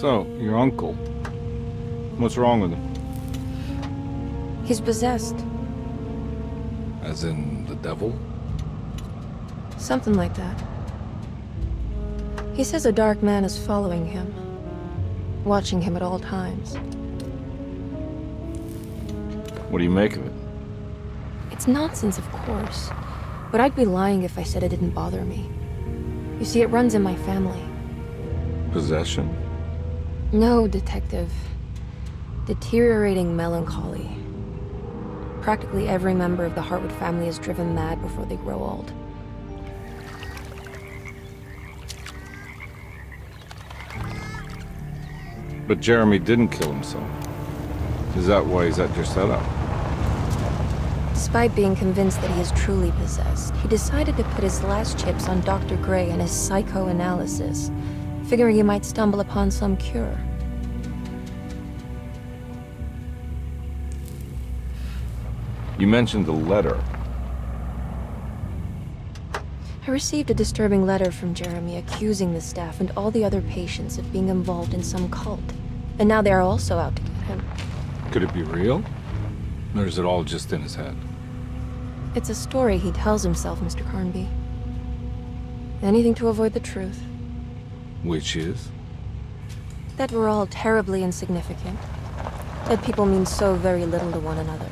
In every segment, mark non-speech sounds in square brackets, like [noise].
So, your uncle. What's wrong with him? He's possessed. As in the devil? Something like that. He says a dark man is following him. Watching him at all times. What do you make of it? It's nonsense, of course. But I'd be lying if I said it didn't bother me. You see, it runs in my family. Possession? No, Detective. Deteriorating melancholy. Practically every member of the Hartwood family is driven mad before they grow old. But Jeremy didn't kill himself. Is that why he's at Derceto? Despite being convinced that he is truly possessed, he decided to put his last chips on Dr. Gray and his psychoanalysis, figuring you might stumble upon some cure. You mentioned the letter. I received a disturbing letter from Jeremy accusing the staff and all the other patients of being involved in some cult. And now they are also out to get him. Could it be real? Or is it all just in his head? It's a story he tells himself, Mr. Carnby. Anything to avoid the truth. Which is? That we're all terribly insignificant. That people mean so very little to one another.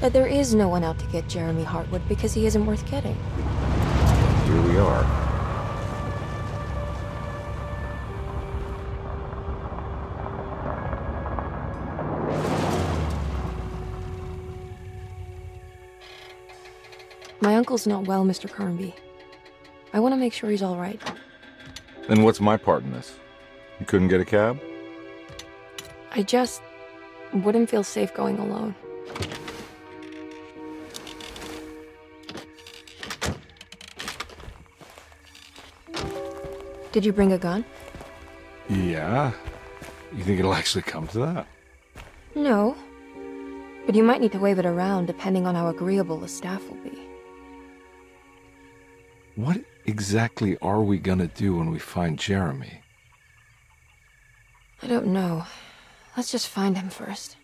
That there is no one out to get Jeremy Hartwood because he isn't worth getting. Here we are. My uncle's not well, Mr. Carnby. I want to make sure he's all right. Then what's my part in this? You couldn't get a cab? I just wouldn't feel safe going alone. Did you bring a gun? Yeah. You think it'll actually come to that? No. But you might need to wave it around depending on how agreeable the staff will be. What exactly are we gonna do when we find Jeremy? I don't know. Let's just find him first.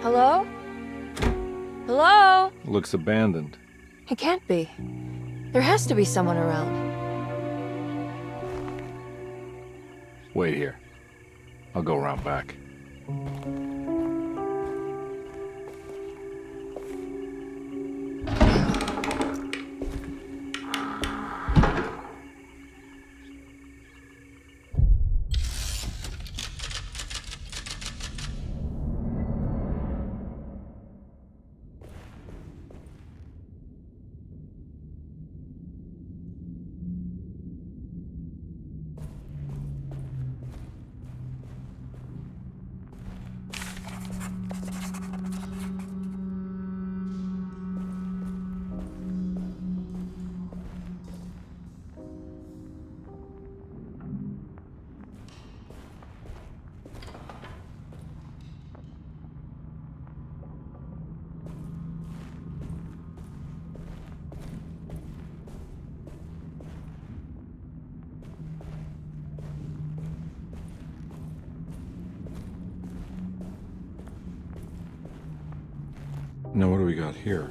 Hello? Hello? Looks abandoned. It can't be. There has to be someone around. Wait here. I'll go around back. Now what do we got here?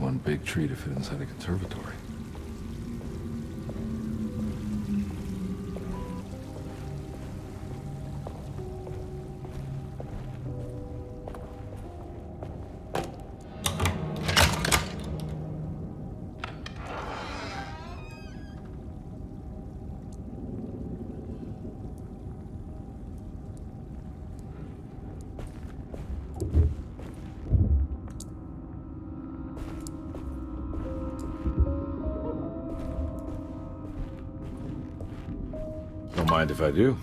one big tree to fit inside a conservatory. Mind if I do.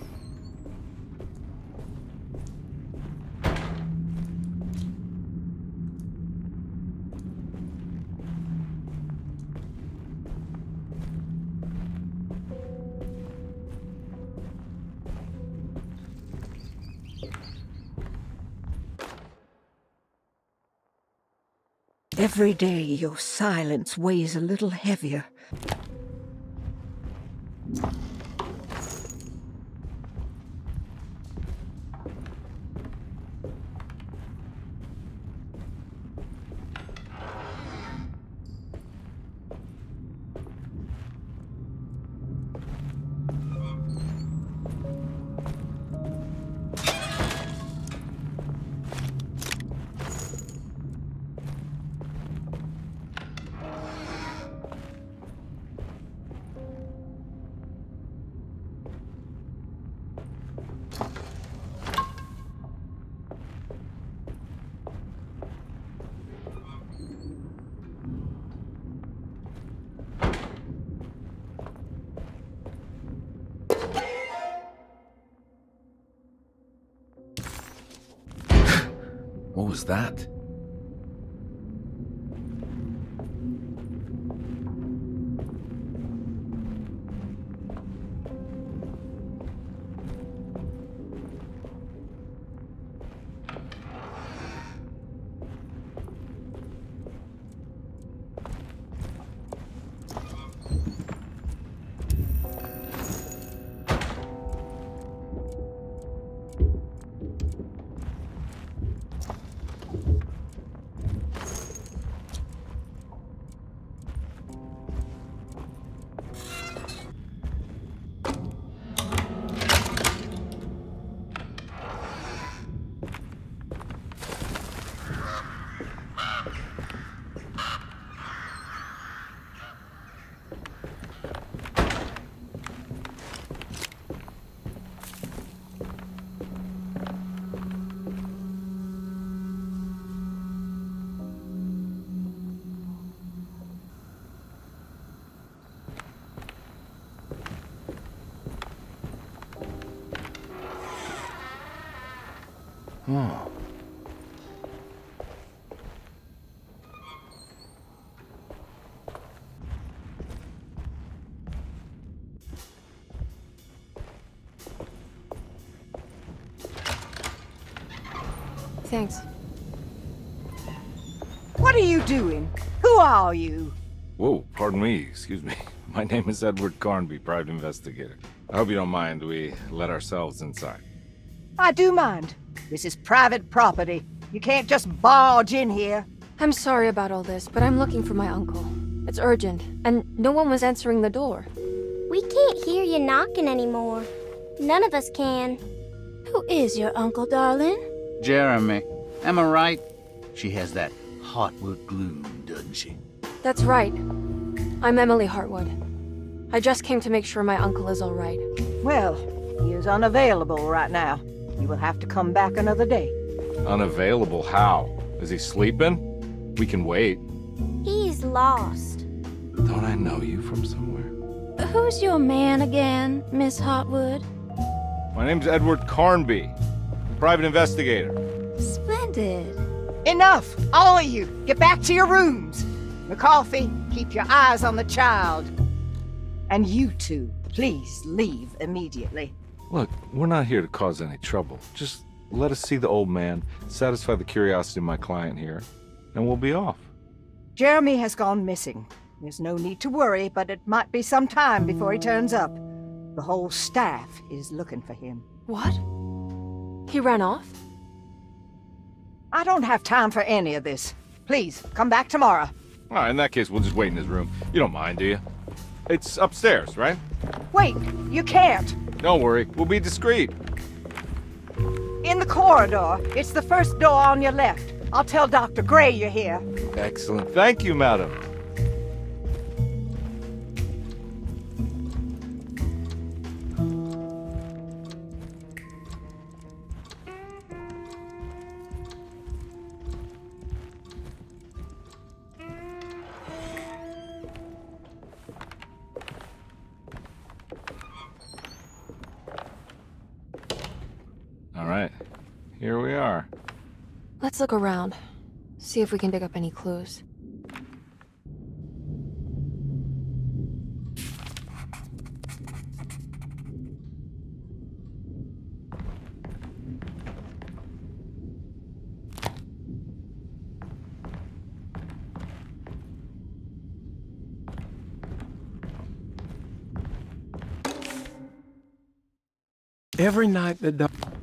Every day your silence weighs a little heavier. Was that? Oh. Thanks. What are you doing? Who are you? Whoa, pardon me, excuse me. [laughs] My name is Edward Carnby, private investigator. I hope you don't mind we let ourselves inside. I do mind. This is private property. You can't just barge in here. I'm sorry about all this, but I'm looking for my uncle. It's urgent, and no one was answering the door. We can't hear you knocking anymore. None of us can. Who is your uncle, darling? Jeremy. Am I right? She has that Hartwood gloom, doesn't she? That's right. I'm Emily Hartwood. I just came to make sure my uncle is all right. Well, he is unavailable right now. You will have to come back another day. Unavailable how? Is he sleeping? We can wait. He's lost. Don't I know you from somewhere? Who's your man again, Miss Hartwood? My name's Edward Carnby, private investigator. Splendid. Enough! All of you! Get back to your rooms! McCarthy, keep your eyes on the child. And you two, please leave immediately. Look, we're not here to cause any trouble. Just let us see the old man, satisfy the curiosity of my client here, and we'll be off. Jeremy has gone missing. There's no need to worry, but it might be some time before he turns up. The whole staff is looking for him. What? He ran off? I don't have time for any of this. Please, come back tomorrow. All right, in that case, we'll just wait in his room. You don't mind, do you? It's upstairs, right? Wait, you can't. Don't worry, we'll be discreet. In the corridor. It's the first door on your left. I'll tell Dr. Gray you're here. Excellent. Thank you, madam. Let's look around. See if we can dig up any clues. Every night the dog.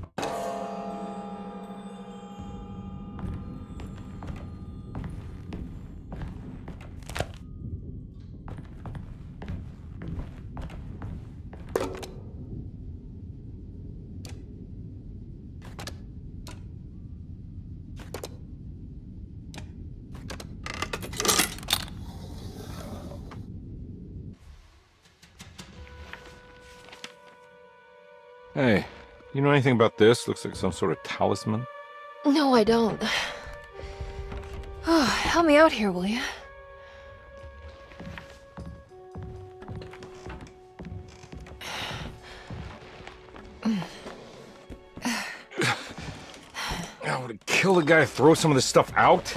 Hey, you know anything about this? Looks like some sort of talisman. No, I don't. [sighs] Oh, help me out here, will you? [sighs] I would kill the guy throw some of this stuff out.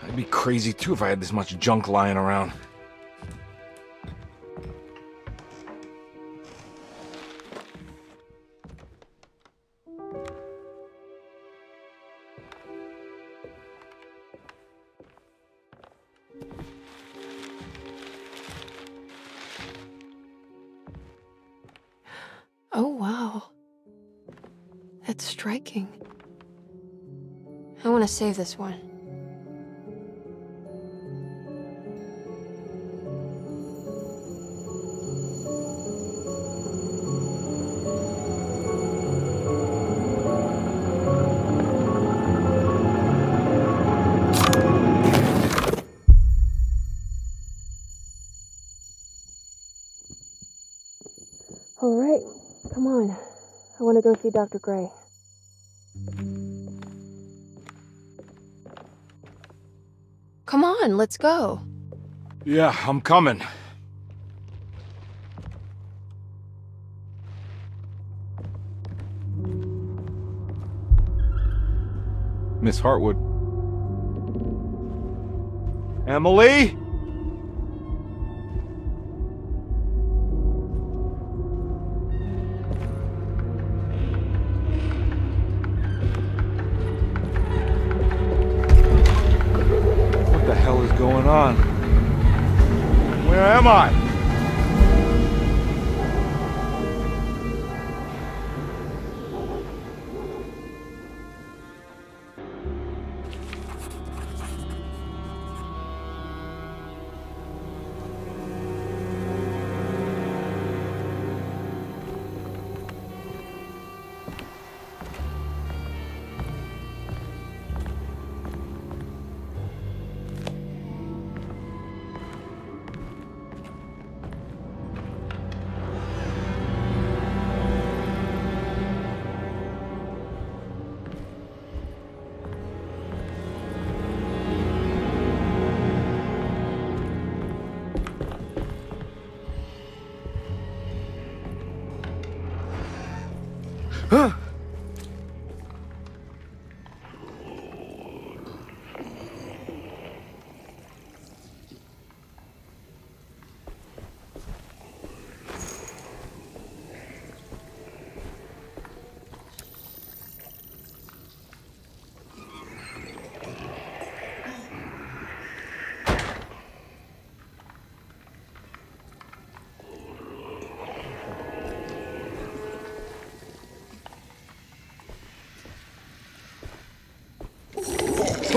I'd be crazy too if I had this much junk lying around. Oh, wow. That's striking. I want to save this one. I want to go see Dr. Gray. Come on, let's go. Yeah, I'm coming. Miss Hartwood. Emily?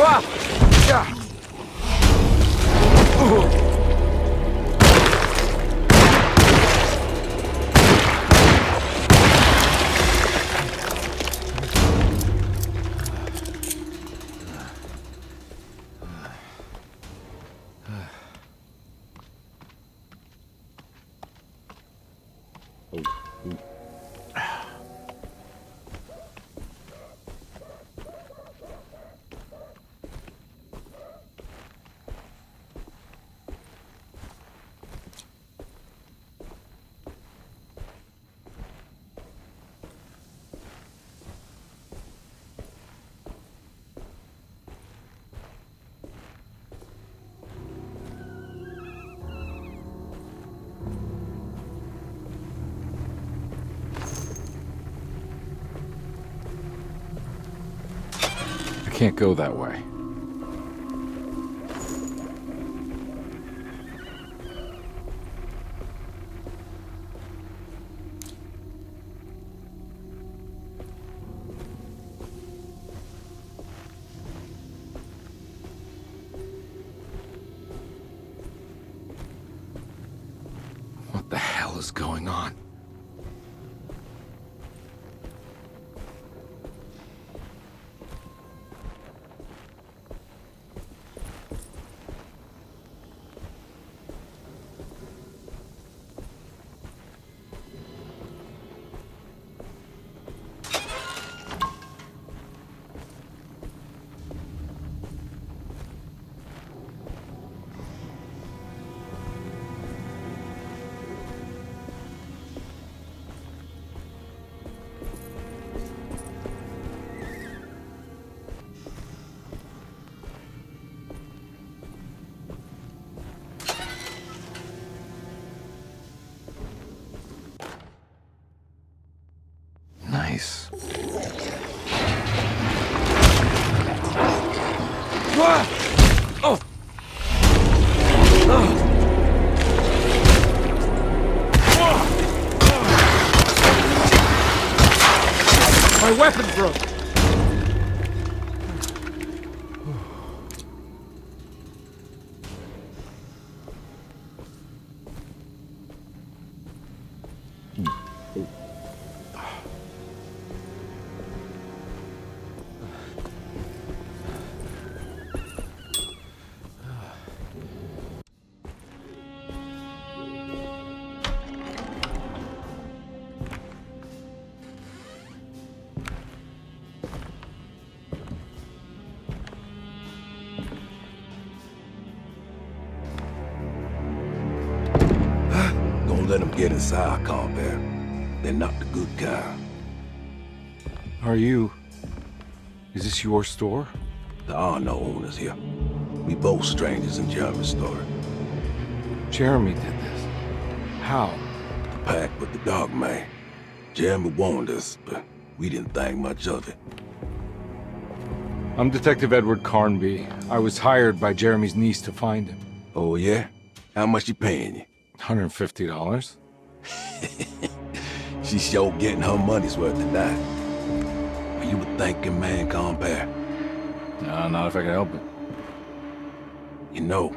Ah! Yeah. I can't go that way. What the hell is going on? Let them get inside, combat. They're not the good kind. Are you... Is this your store? There are no owners here. We both strangers in Jeremy's store. Jeremy did this. How? The pact with the dog man. Jeremy warned us, but we didn't think much of it. I'm Detective Edward Carnby. I was hired by Jeremy's niece to find him. Oh, yeah? How much you paying you? $150? [laughs] She's sure getting her money's worth tonight. Are you a thinking man, compare? No, not if I can help it. You know,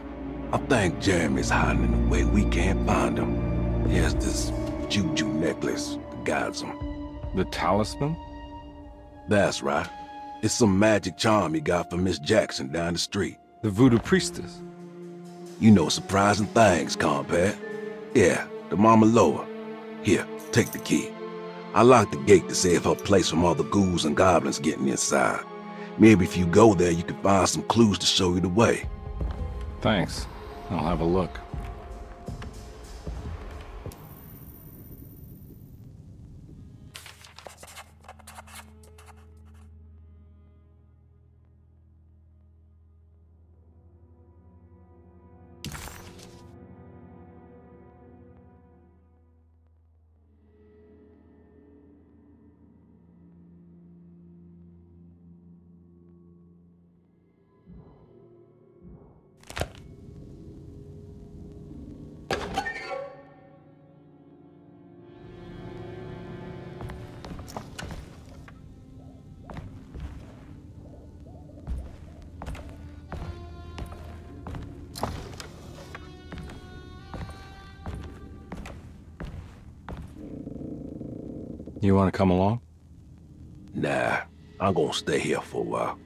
I think Jeremy's hiding in a way we can't find him. He has this juju necklace that guides him. The talisman? That's right. It's some magic charm he got from Miss Jackson down the street. The voodoo priestess? You know surprising things, compadre. Yeah, the Mama Loa. Here, take the key. I locked the gate to save her place from all the ghouls and goblins getting inside. Maybe if you go there, you can find some clues to show you the way. Thanks. I'll have a look. You want to come along? Nah, I'm gonna stay here for a while.